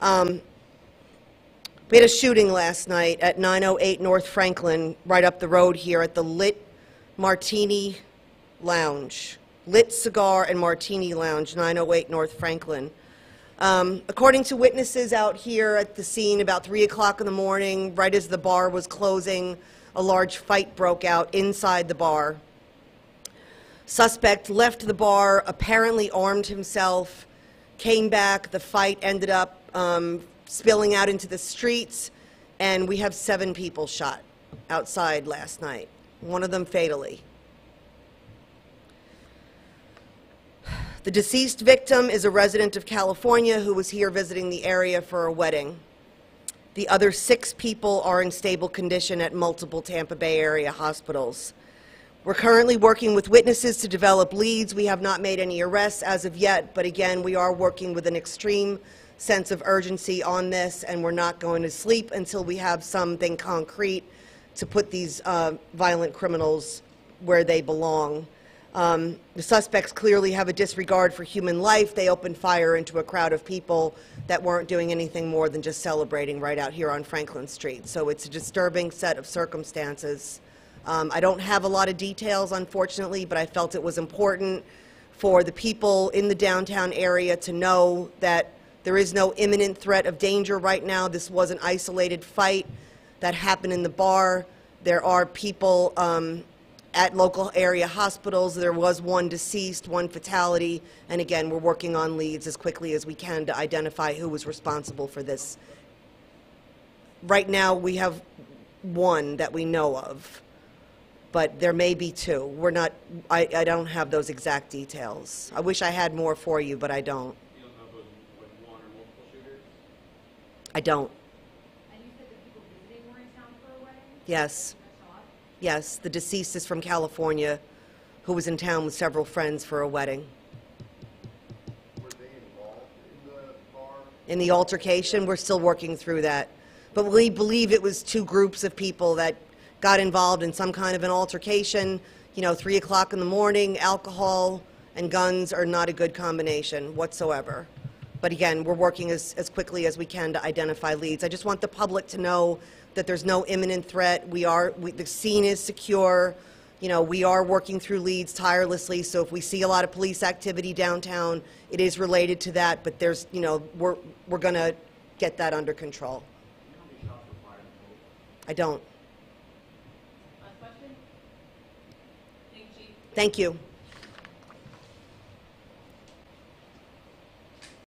Um, We had a shooting last night at 908 North Franklin, right up the road here at the Lit Martini Lounge. Lit Cigar and Martini Lounge, 908 North Franklin. Um, According to witnesses out here at the scene, about 3 o'clock in the morning, right as the bar was closing, a large fight broke out inside the bar. Suspect left the bar, apparently armed himself, came back. The fight ended up um, spilling out into the streets, and we have seven people shot outside last night, one of them fatally. The deceased victim is a resident of California who was here visiting the area for a wedding. The other six people are in stable condition at multiple Tampa Bay area hospitals. We're currently working with witnesses to develop leads. We have not made any arrests as of yet, but again, we are working with an extreme sense of urgency on this, and we're not going to sleep until we have something concrete to put these uh, violent criminals where they belong. Um, The suspects clearly have a disregard for human life. They opened fire into a crowd of people that weren't doing anything more than just celebrating right out here on Franklin Street. So it's a disturbing set of circumstances. Um, I don't have a lot of details, unfortunately, but I felt it was important for the people in the downtown area to know that there is no imminent threat of danger right now. This was an isolated fight that happened in the bar. There are people um, at local area hospitals. There was one deceased, one fatality, and again, we're working on leads as quickly as we can to identify who was responsible for this. Right now, we have one that we know of, but there may be two. We're not, I, I don't have those exact details. I wish I had more for you, but I don't. You don't know if like one or multiple shooters? I don't. And you said the people visiting were in town for a wedding? Yes, yes, the deceased is from California, who was in town with several friends for a wedding. Were they involved in the bar? In the altercation, we're still working through that. But we believe it was two groups of people that got involved in some kind of an altercation. You know, 3 o'clock in the morning, alcohol and guns are not a good combination whatsoever. But again, we're working as, as quickly as we can to identify leads. I just want the public to know that there's no imminent threat. We are, we, the scene is secure. You know, we are working through leads tirelessly, so if we see a lot of police activity downtown, it is related to that, but there's, you know, we're, we're gonna get that under control. You know how many shots were fired in total? I don't. Last question? Thank you, Chief. Thank you.